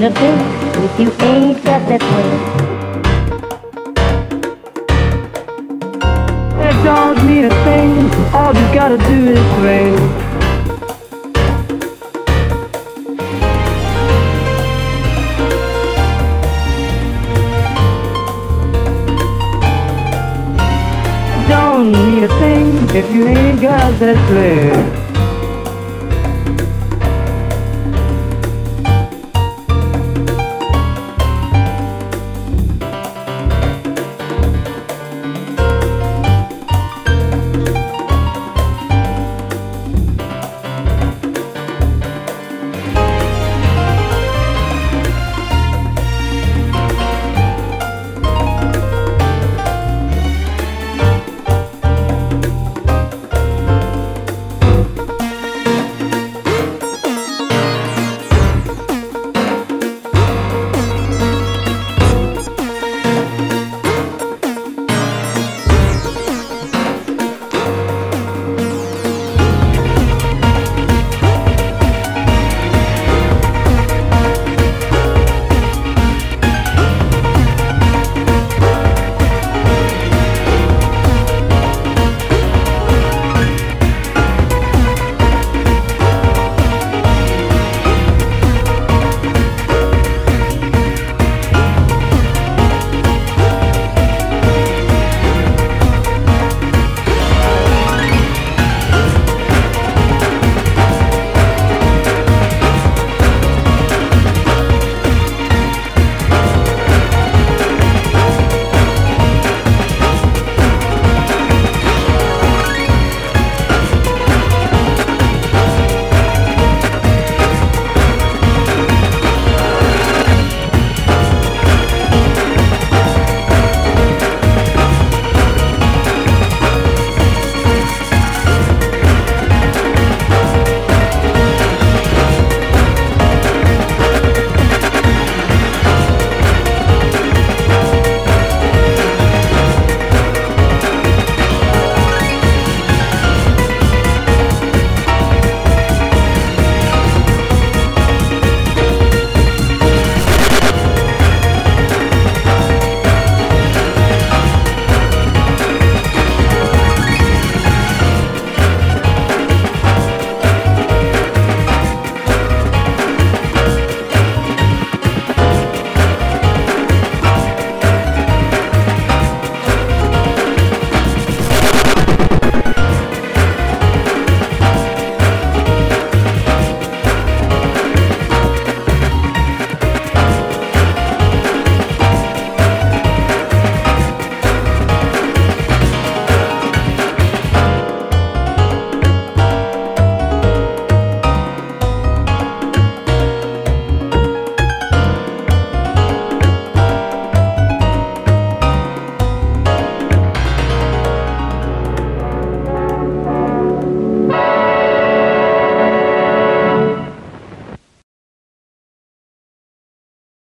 gonna do if you ain't got that way. That don't mean a thing, all you gotta do is rain. Don't need a thing if you ain't got that flair.